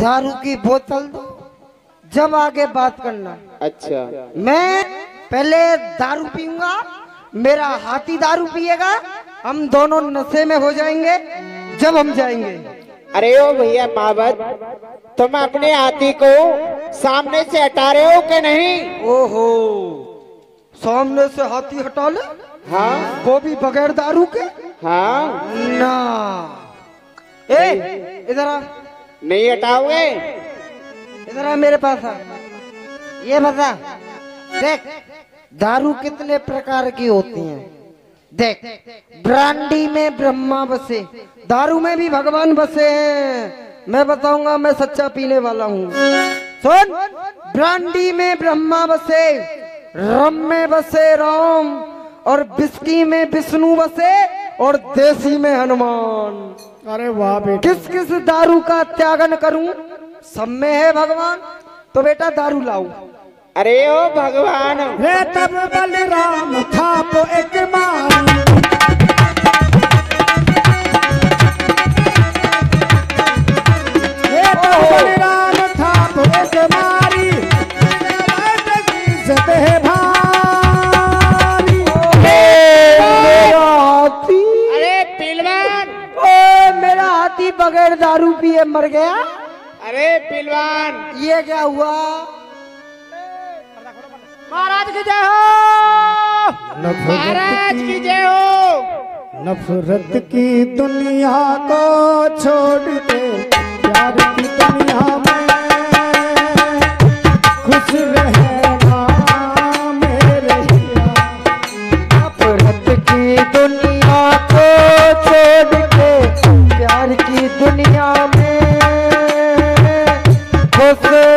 दारू की बोतल दो। जब आगे बात करना। अच्छा। मैं पहले दारू पीऊँगा मेरा हाथी दारू पिएगा हम दोनों नशे में हो जाएँगे जब हम जाएँगे। अरे ओ भैया मावत तुम अपने हाथी को सामने से हटा रहे हो कि नहीं? ओहो सामने से हाथी हटा ले? हाँ। वो भी बगैर दारू के? हाँ। ना। ए इधर आ। नहीं हटाओगे? इधर मेरे पास आ। ये बता, देख, दारू कितने प्रकार की होती है। देख, ब्रांडी में ब्रह्मा बसे, दारू में भी भगवान बसे हैं। मैं बताऊँगा, मैं सच्चा पीने वाला हूँ। सुन, ब्रांडी में ब्रह्मा बसे, रम में बसे राम, और बिस्की में विष्णु बसे और देसी में हनुमान। अरे वाह बेटा। किस किस दारू का त्यागन करूँ? सब में है भगवान तो बेटा दारू लाओ। अरे ओ भगवान। रे तब बलराम था तो एक मारी। रे तब बलराम था तो एक मारी। बगैर दारू पिए मर गया? अरे पिलवान। ये क्या हुआ? महाराज की जय हो। महाराज की जय हो। नफरत की दुनिया को छोड़ दे।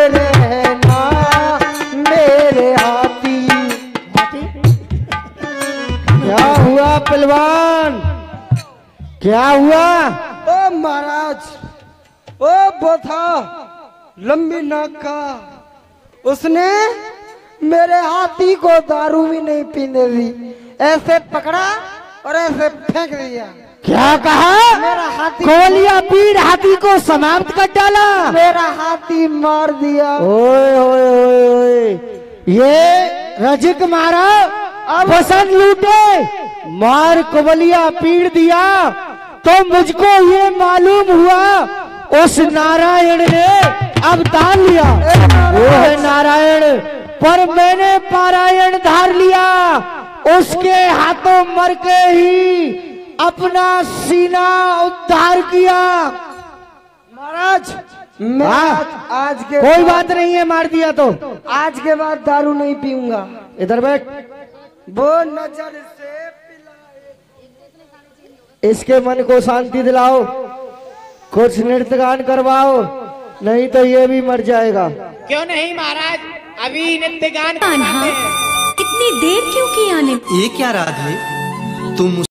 रहना मेरे हाथी। क्या हुआ पहलवान क्या हुआ? ओ महाराज ओ बोथा लंबी नाक का। उसने मेरे हाथी को दारू भी नहीं पीने दी। ऐसे पकड़ा और ऐसे फेंक दिया। क्या कहा? मेरा हाथी हाथी को समाप्त कर डाला। मेरा हाथी मार दिया। ओए ओए ओए ओए। ये रजिक मारा अब वसन लूटे। मार कोबलिया पीड़ दिया तो मुझको ये मालूम हुआ उस नारायण ने अवतार लिया। वो है नारायण पर मैंने पारायण धार लिया। उसके हाथों मर के ही अपना सीना उद्धार किया। महाराज मैं हाँ। आज, आज के कोई बात नहीं है मार दिया तो। आज के बाद दारू नहीं पीऊँगा। इधर बैठ। वो नज़र से इसके मन को शांति दिलाओ। कुछ नृत्य गान करवाओ नहीं तो ये भी मर जाएगा। क्यों नहीं महाराज? अभी नृत्य गान कान्हा करवाते देर क्यों की आने ये क्या राधे तुम